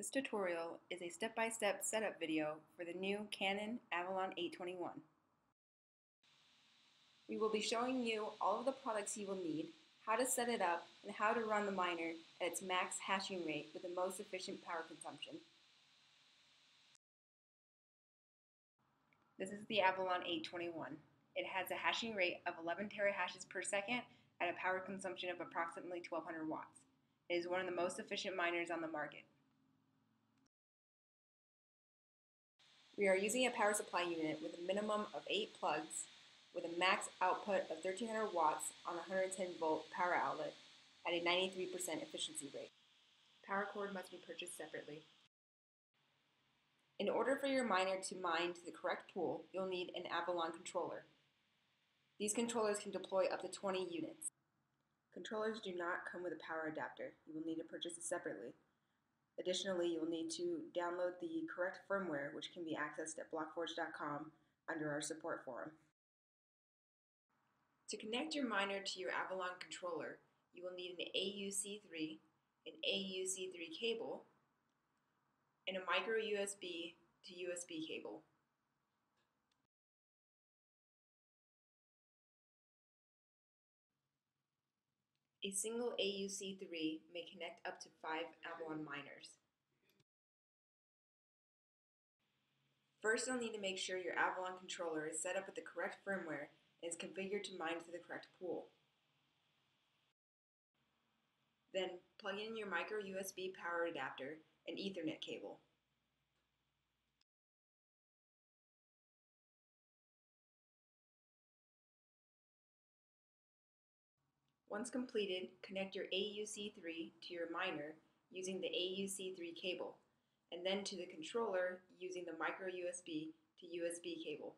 This tutorial is a step-by-step setup video for the new Canaan Avalon 821. We will be showing you all of the products you will need, how to set it up, and how to run the miner at its max hashing rate with the most efficient power consumption. This is the Avalon 821. It has a hashing rate of 11 terahashes per second at a power consumption of approximately 1200 watts. It is one of the most efficient miners on the market. We are using a power supply unit with a minimum of 8 plugs with a max output of 1300 watts on a 110 volt power outlet at a 93% efficiency rate. Power cord must be purchased separately. In order for your miner to mine to the correct pool, you'll need an Avalon controller. These controllers can deploy up to 20 units. Controllers do not come with a power adapter. You will need to purchase it separately. Additionally, you will need to download the correct firmware, which can be accessed at blokforge.com under our support forum. To connect your miner to your Avalon controller, you will need an AUC3, an AUC3 cable, and a micro USB to USB cable. A single AUC3 may connect up to 5 Avalon miners. First, you'll need to make sure your Avalon controller is set up with the correct firmware and is configured to mine to the correct pool. Then, plug in your micro USB power adapter and Ethernet cable. Once completed, connect your AUC3 to your miner using the AUC3 cable, and then to the controller using the micro USB to USB cable.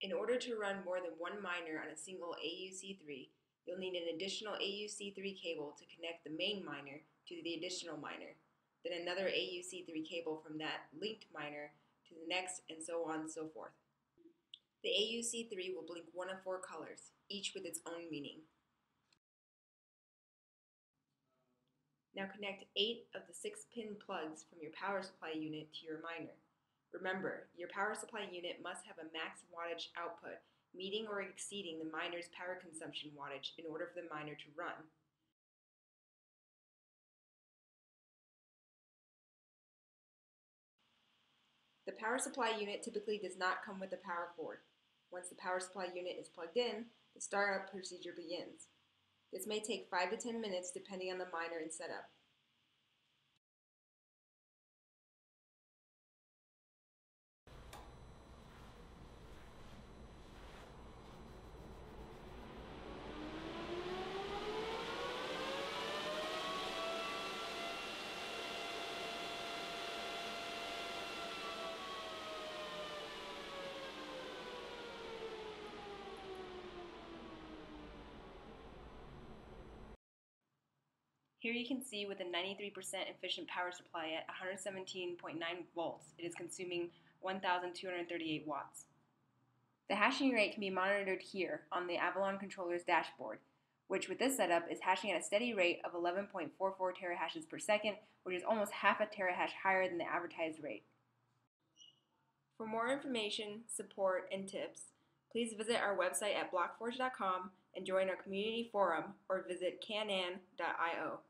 In order to run more than one miner on a single AUC3, you'll need an additional AUC3 cable to connect the main miner to the additional miner, then another AUC3 cable from that linked miner to the next, and so on and so forth. The AUC3 will blink one of four colors, each with its own meaning. Now connect 8 of the 6 pin plugs from your power supply unit to your miner. Remember, your power supply unit must have a max wattage output, meeting or exceeding the miner's power consumption wattage in order for the miner to run. The power supply unit typically does not come with a power cord. Once the power supply unit is plugged in, the startup procedure begins. This may take 5 to 10 minutes depending on the miner and setup. Here you can see with a 93% efficient power supply at 117.9 volts, it is consuming 1,238 watts. The hashing rate can be monitored here on the Avalon controller's dashboard, which with this setup is hashing at a steady rate of 11.44 terahashes per second, which is almost half a terahash higher than the advertised rate. For more information, support, and tips, please visit our website at blokforge.com and join our community forum or visit canaan.io.